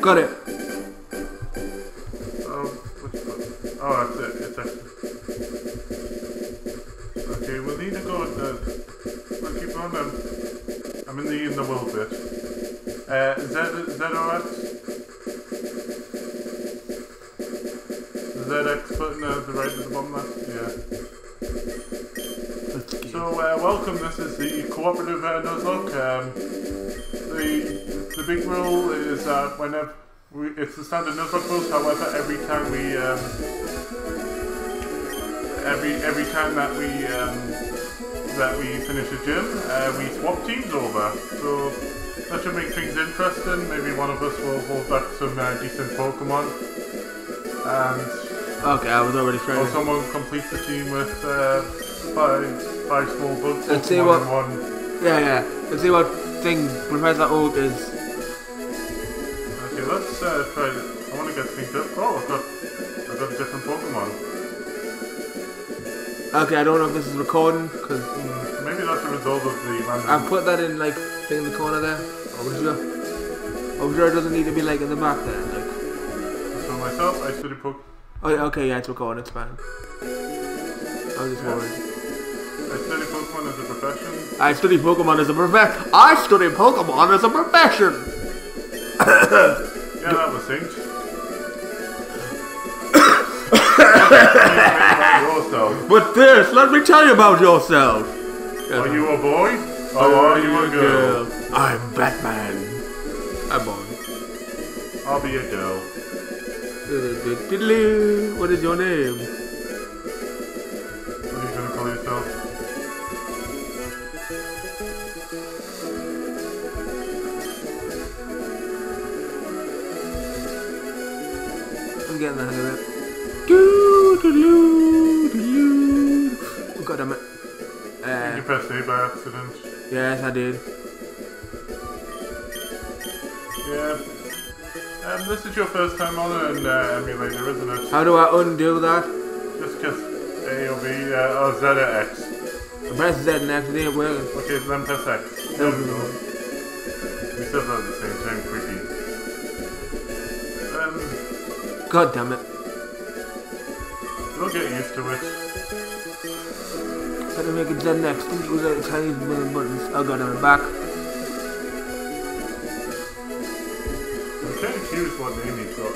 Got it. Oh, oh, that's it. It's extra. Okay, we'll need to go with the. We'll keep on them. I'm in the in the will bit. Uh, is that, is Z ZOX. ZX button at the right at the bottom left. Yeah. So uh, welcome. This is the cooperative uh, Nuzlocke. Um, the the big rule is that whenever we, it's the standard Nuzlocke rules. However, every time we um, every every time that we um, that we finish a gym, uh, we swap teams over. So that should make things interesting. Maybe one of us will hold back some uh, decent Pokemon, and Okay, I was already trying. or someone completes the team with uh, five five small bugs. Let's see what- one. Yeah, yeah. Let's see what thing Professor Oak is. Okay, let's uh, try. I want to get synced up. Oh, I've got I've got a different Pokemon. Okay, I don't know if this is recording because Hmm, maybe that's a result of the random. I've put that in like thing in the corner there. Over sure. Over sure it doesn't need to be like in the back there. Like. So myself, I study Pokemon. Oh, yeah, okay, yeah, it's recording. It's fine. I was just worried. I study Pokemon as a profession. I study Pokemon as a profession. I study Pokemon as a profession. Yeah, that was synced. yourself. But this, let me tell you about yourself. Are you a boy? Or are you a girl? I'm Batman. I'm on. I'll be a girl. Uh, what is your name? I'm getting the hang of it. Doo, doo, doo, doo, doo. Oh, God damn it. You Uh, pressed A by accident. yes, I did. Yeah. Um, this is your first time on an uh, emulator, isn't it? How do I undo that? Just kiss A or B, uh, or Z or X. I press Z and X, it ain't working. Okay, then press X. There we go. We said that at the same time, creepy. Um, God damn it. we'll get used to it. How to make it Z next? It was like tiny little buttons. Oh god, I'm back. I'm kind of curious what name he's got.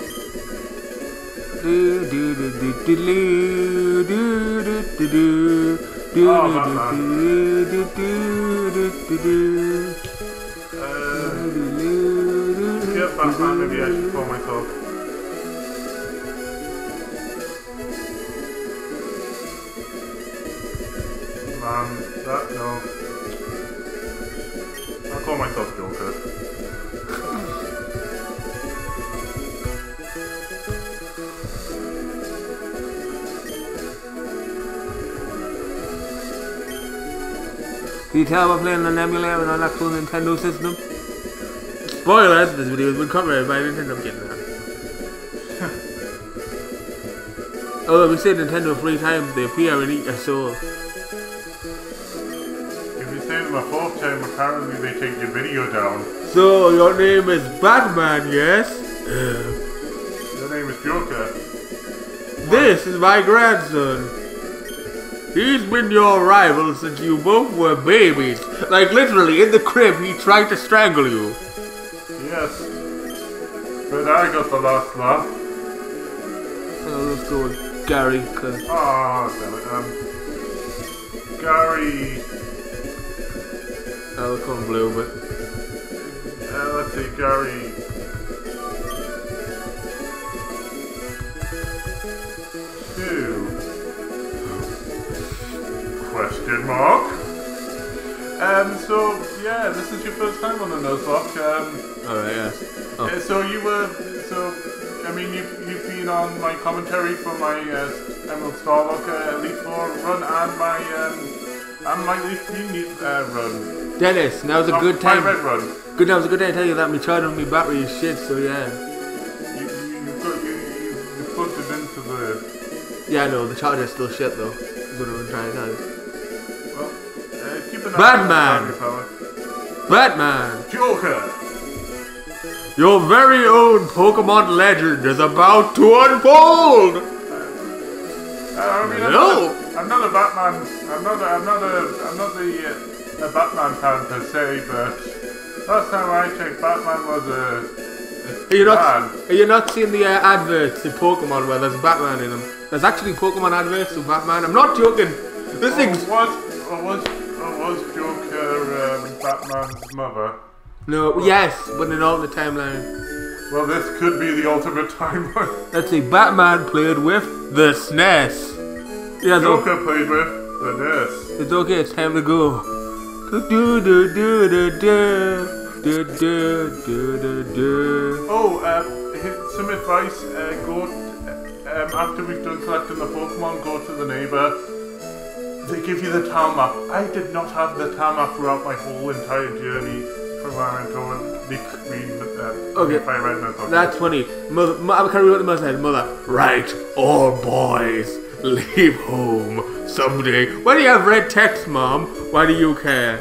Do do do do do do do do do do do Oh, do Batman. do do do do do do Uh, yeah, Batman, maybe I should call myself. Um, Man, that, no. I'll call myself Joker. Can you tell we're playing on an emulator on an actual Nintendo system? Spoilers, this video has been covered by Nintendo. I'm kidding that. Although oh, we say Nintendo three times, they appear in each so If apparently they take your video down. So your name is Batman, yes? Your name is Joker. This is my grandson. He's been your rival since you both were babies. Like literally in the crib, he tried to strangle you. Yes. But I got the last laugh. Oh, let's go with Gary, cause Oh, damn it. Um, Gary. Come blue, but Uh, let's see, Gary. Two. Question mark. Um, so yeah, this is your first time on the Nuzlocke. Um, alright, yes. Oh. uh, so you were, so I mean, you've, you've been on my commentary for my uh, Emerald Starlock uh, Elite Four run and my um, and my Leaf Green uh, run. Dennis, now's a Oh, good time. red run. Good, now's a good time to tell you that my charger on my battery is shit. So yeah, You, you, you've got, you, you, you plugged it into the. yeah, no, the charger's still shit though. What I'm trying to tell you. Well, uh, keep an eye Batman. on the battery power. Batman. Joker! Your very own Pokemon legend is about to unfold! Uh, I mean, No. a, I'm not a Batman. I'm not. A, I'm not a. I'm not the uh, a Batman fan per se, but last time I checked, Batman was a. Are you not, Man. are you not seeing the uh, adverts in Pokemon where there's Batman in them? There's actually Pokemon adverts of Batman. I'm not joking. This Or thing's... was or was or was Joker um, Batman's mother? No, yes, but in all the timeline. Well, this could be the ultimate timeline. Let's see, Batman played with the SNES. Yeah, Joker played with the nurse. it's okay, it's time to go. Oh, uh, some advice. Uh, go um, after we've done collecting the Pokemon. Go to the neighbor. They give you the town map. I did not have the town map throughout my whole entire journey from Queen, uh, Okay, Fire Red Nose. That's funny. Mother, mo- I can't read what the mother said. Mother, right, all boys, leave home someday. Why do you have red text, Mom? Why do you care?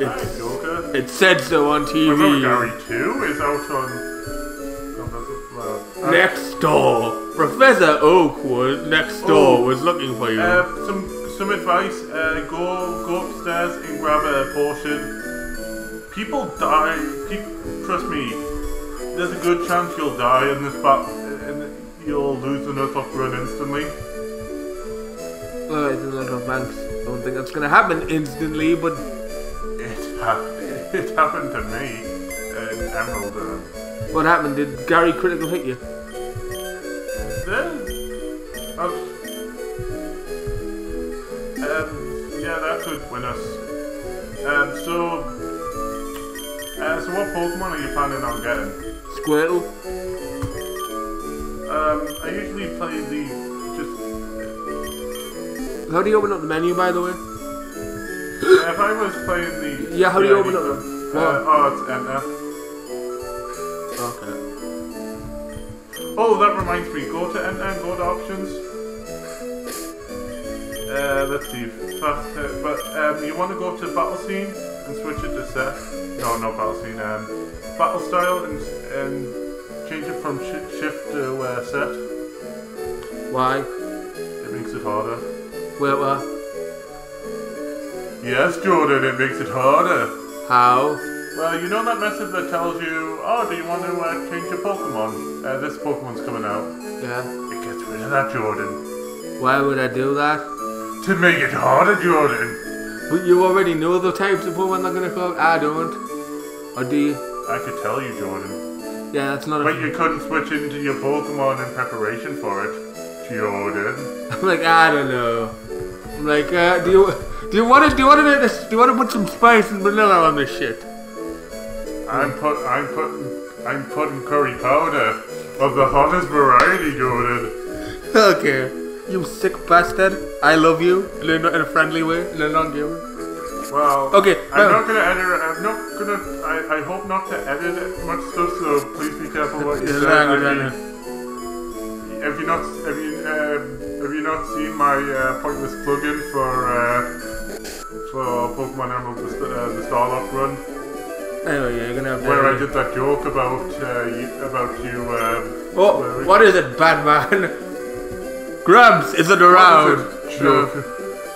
It's, Joker. it said so on TV. Gary 2 is out on. Oh, that's a- well, uh, Next door. Professor Oakwood next door Oh. was looking for you. Uh, some some advice. Uh, go go upstairs and grab a potion. People die. Trust me. There's a good chance you'll die in this battle, and you'll lose the Nuzlocke run instantly. Oh, it's a lot of thanks. I don't think that's gonna happen instantly, but It ha- it happened to me in Emerald. Uh, what happened? Did Gary critical hit you? then, uh, um, yeah, that could win us. Um, so, uh, so what Pokemon are you planning on getting? Squirtle? Um, I usually play the. How do you open up the menu, by the way? If I was playing the. Yeah, how do you open up the- Uh, oh, it's enter. Okay. Oh, that reminds me. Go to enter and go to options. Uh, let's see. Fast, uh, but um, you want to go to battle scene and switch it to set. No, not battle scene. Um, battle style and and change it from shi shift to uh, set. Why? It makes it harder. Where, where? Yes, Jordan. It makes it harder. How? Well, you know that message that tells you, oh, do you want to uh, change your Pokemon? Uh, this Pokemon's coming out. Yeah. It gets rid of that, Jordan. Why would I do that? To make it harder, Jordan. But you already know the types of Pokemon they're gonna come. I don't. Or do you? I could tell you, Jordan. Yeah, that's not a. But you couldn't switch into your Pokemon in preparation for it, Jordan. I'm like, I don't know. I'm like, uh, do you do you want to do you want to make this? Do you want to put some spice and vanilla on this shit? I'm put, I'm putting, I'm putting curry powder of the hottest variety, Jordan. Okay. You sick bastard. I love you in a, in a friendly way, in a non-gay way. Well, Okay, I'm not gonna edit. it. I'm not gonna. I, I hope not to edit it much stuff. So please be careful what you say. language, I I mean, know. Have you not have you um, have you not seen my uh, pointless plugin for uh, for Pokemon Emerald the, uh, the Starlock run Anyway, yeah, you're gonna have where I did that joke about uh, you, about you um, Oh, what is it, Batman? Grabs, is it around? what is it? Joke.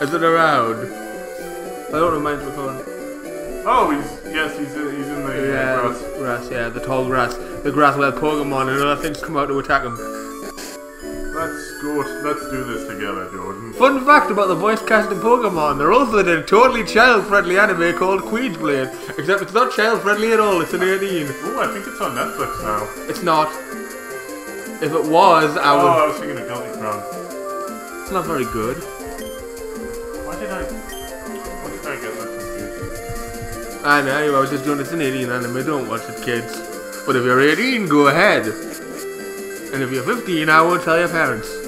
Is it around? I don't know mine's recording. Oh, he's yes, he's in, he's in the uh, Yeah, grass. the grass, yeah, the tall grass. The grass where Pokemon and other things come out to attack him. Let's go. Let's do this together, Jordan. Fun fact about the voice casting Pokemon, they're also in a totally child friendly anime called Queen's Blade. Except it's not child friendly at all, it's an 18. Oh, I think it's on Netflix now. It's not. If it was, I Oh, would. I was thinking of Guilty Crown. It's not very good. Why did I? Why did I get that confused? I know, I was just doing it's an 18 anime, don't watch it, kids. But if you're 18, go ahead. And if you're 15, I won't tell your parents.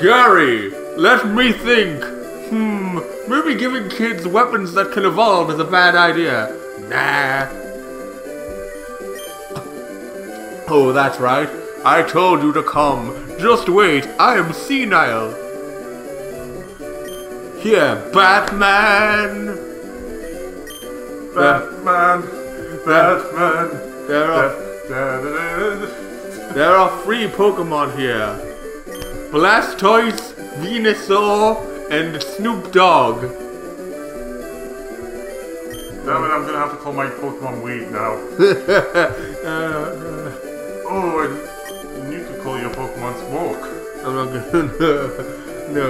Gary, let me think. Hmm, maybe giving kids weapons that can evolve is a bad idea. Nah. Oh, that's right. I told you to come. Just wait, I am senile. Here, Batman! Batman, Batman. There are, there are three Pokemon here. Blastoise, Venusaur, and Snoop Dogg. Damn it, I'm gonna have to call my Pokemon Weed now. Uh, Oh, and, and you could call your Pokemon Smoke. I'm not gonna. no.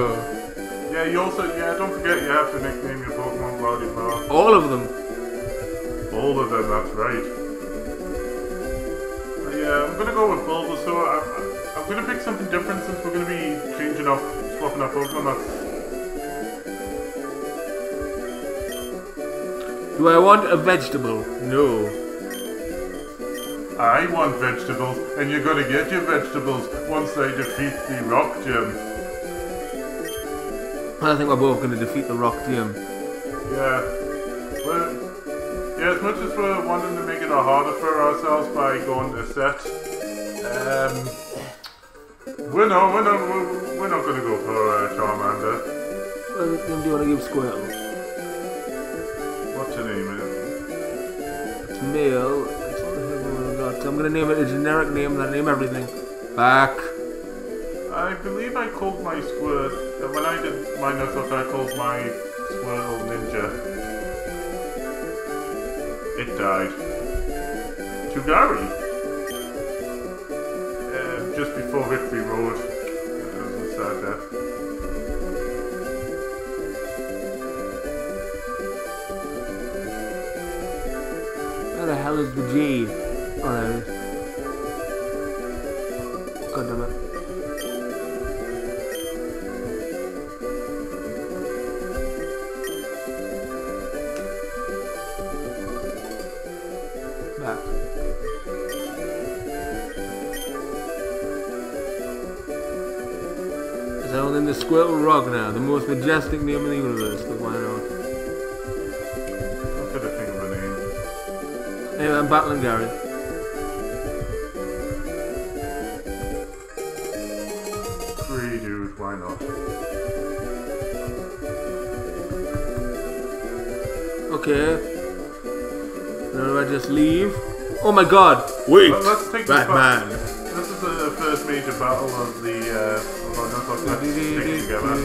Yeah, you also, yeah, don't forget you have to nickname your Pokemon blah blah. All of them. All of them, that's right. Uh, yeah, I'm gonna go with Bulbasaur. I'm, I'm gonna pick something different since we're gonna be changing up, swapping our Pokemon. That's, Do I want a vegetable? No. I want vegetables, and you're gonna get your vegetables once I defeat the Rock Gym. I think we're both gonna defeat the Rock Gym. Yeah. Well, yeah, as much as we're wanting to make it harder for ourselves by going to set, um, we're not, we're not, we're, we're not gonna go for uh, Charmander. What do you want to give Squirtle? What's her name? uh, It's male. It's what the hell have I got? I'm gonna name it a generic name and I name everything. Back. I believe I called my squirt, uh, when I did my Nuzlocke, I called my Squirtle Ninja. It died. To Gary. Uh, just before Victory Road. Uh, it was a sad death. Where the hell is the G? Oh, That in the Squirtle Rock now, the most majestic name in the universe, but why not? I'm trying to think of a name. Anyway, I'm battling Gary. Free dude, why not? Okay. Now do I just leave? Oh my god! Wait! Well, let's take this Batman! This is the first major battle of the, uh, of our Nuzlocke. Let's stick it together.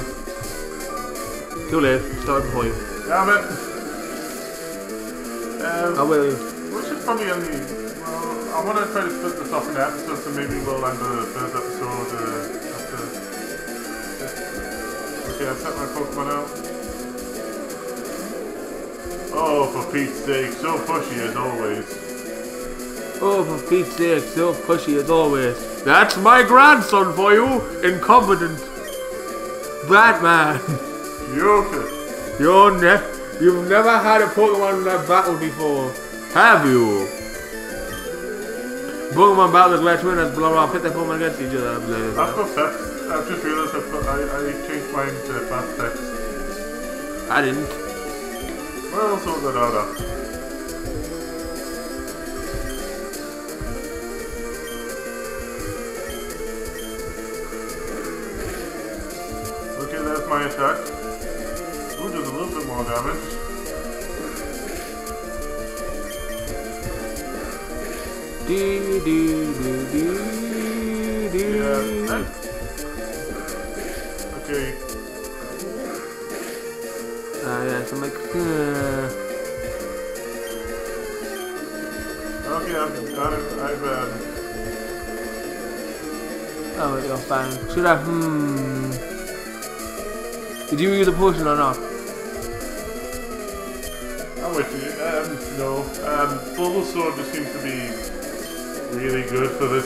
Too late. Start before you. Damn it! I Um, will. we should probably only. Well, I want to try to split this up in episodes, so maybe we'll end the first episode uh, after. Okay, I've set my Pokemon out. Oh, for Pete's sake, so pushy as always. Oh, for Pete's sake, so pushy as always. That's my grandson for you! Incompetent! Batman! Joker! You're ne- You've never had a Pokemon that battle before, have you? Pokemon battle is where twins blah blah pit their Pokemon against each other. Blah, blah, I've blah. got text. I've just realised I, put, I, I changed mine to fast text. I didn't. Well, sort that out after. That's my attack. Ooh, does a little bit more damage. Dee dee dee dee dee. Yeah. that- Okay. Ah, yes, I'm like, uh, Okay, I've, I've, I've um, oh, you're fine. Should I, hmm. Did you use a potion or not? I'm with you. Um, no. Um, sword just seems to be really good for this.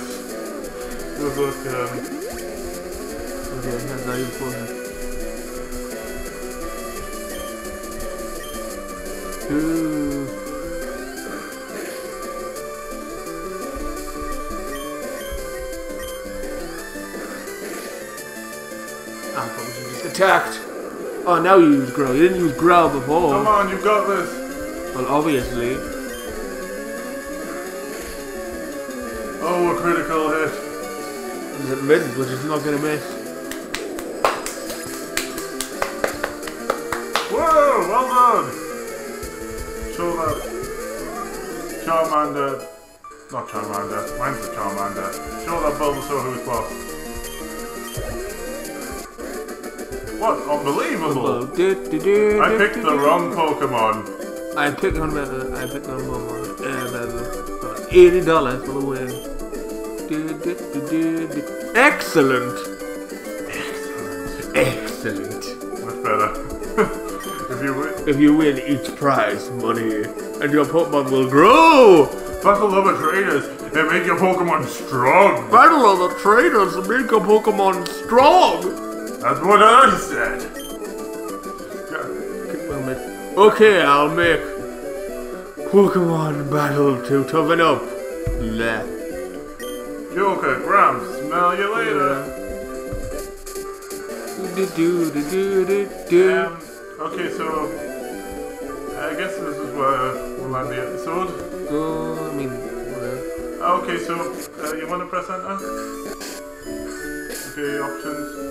Good look, um, Okay, yes, I use potion. Ooh. Probably just attacked. Oh, now you use growl. You didn't use growl before. Come on, you got this. Well, obviously. Oh, a critical hit. Is it misses, which is not going to miss. Whoa, well done. Show that Charmander, not Charmander, mine's the Charmander. Show that Bulbasaur who's boss. What? Unbelievable! I picked the wrong Pokemon. I picked on the I picked on Pokemon. Uh, Eighty dollars for the win. Excellent. Excellent. Excellent. Much better. if you win. If you win each prize money, and your Pokemon will grow. Battle of the Traders and make your Pokemon strong. Battle of the traders and make your Pokemon strong. That's what I said. Okay, I'll make Pokemon Battle to toughen up. Blah. Joker, Grumps, smell you later. Do, do, do, do, do, do. Um, okay, so I guess this is where we'll end the episode. Oh, I mean, whatever. Okay, so uh, you want to press enter? Okay, options.